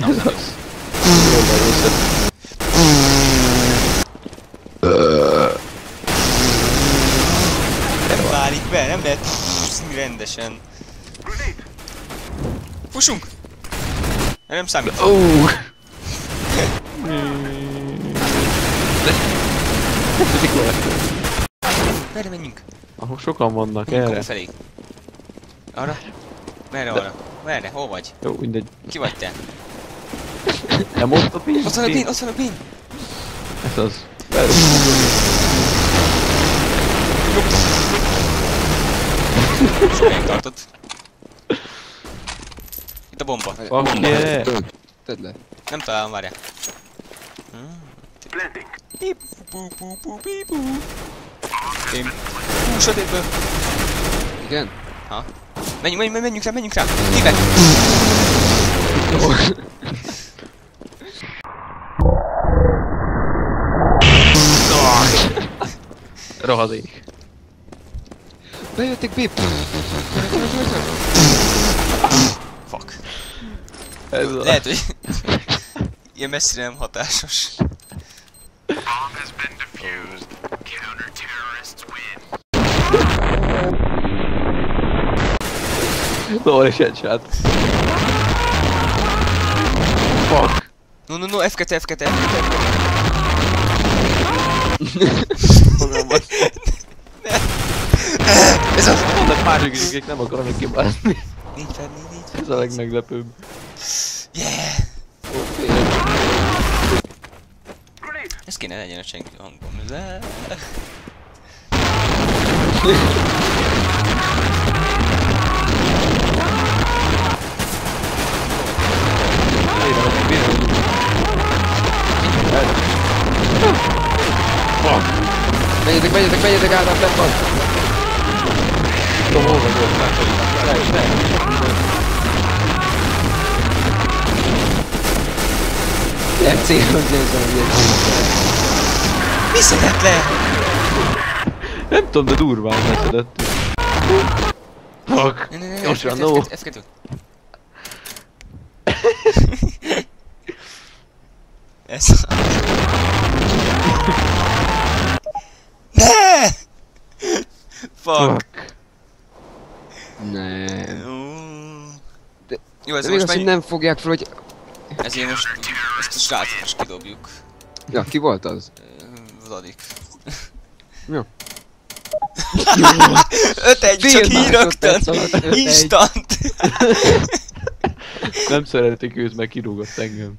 Ez az. Nem válik be, nem lehet rendesen. Fussunk! Nem számít. Ó! Merre menjünk? Ahol sokan vannak Menjünk erre. felé. Arra? Merre arra? Merre? Hol vagy? Jó, mindegy. Ki vagy te? Nem ott a pénz? Ott van a pin, ott van a pin! Ez az. Megtartott. Itt a bomba. Yeah! Tedd, le. Nem találom, várjál. Pip, pu, pu, pu, pi, pu. Én. Hú, sötétből. Igen? Menjünk, menjünk, menjünk rá, menjünk rá. Tibet. Rohadék. Bejöttek B. Fuck. Ez az. Lehet, hogy ilyen messzire nem hatásos. Szóval is headshot. Fuck. No, no, no, F2, F2, F2, F2. Mondok másik is, nem akarom még kibászni. Nincs fel, nincs, nincs fel. Ez a legmeglepőbb. Yeah! Ez kéne legyen a senki hangom. Ez- Menjetek, menjetek, menjetek, Ádám, fent van. to mówię, nie tak. Cześć, cześć. Nem célom, hogy ez a Viszedett le! Nem tudom, de durván leszedett. Fuck! Gyorsan, no! Ez. Ne! Fuck! Fuck. Nem. De- Jó, ez most megy... nem fogják fel, hogy... Ezért most ezt a srácot is kidobjuk. Ja, ki volt az? Vladik. Jó. 5-1, csak Fél így rögtön. Instant. Nem szeretik őt, meg kirúgott engem.